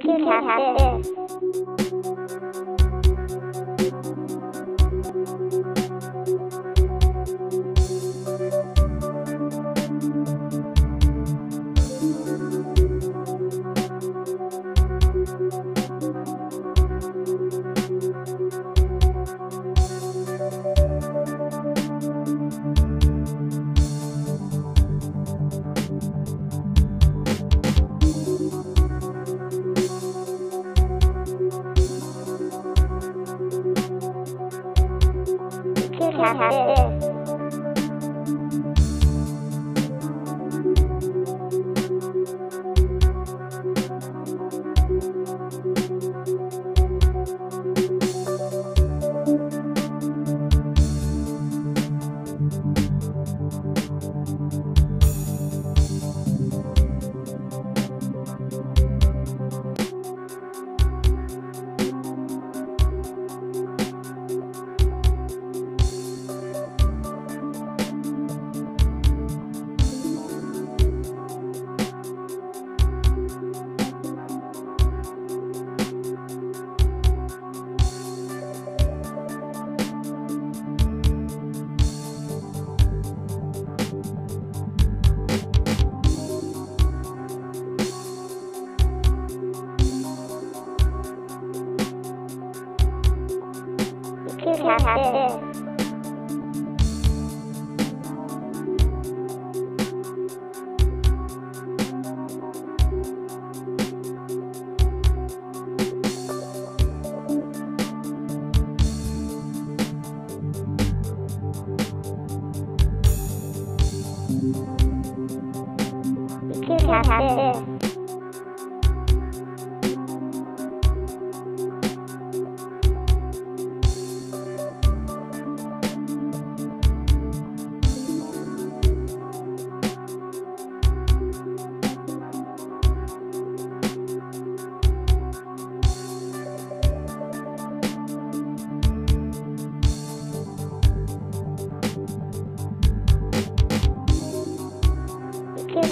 could have this. Ha Cat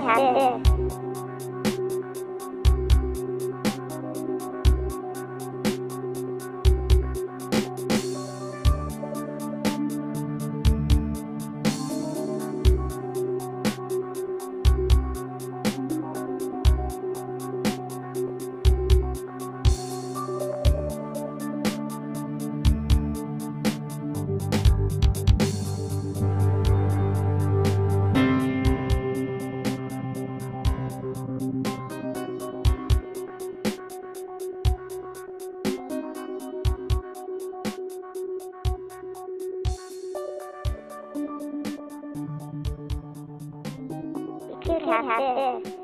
对对 cat hat this.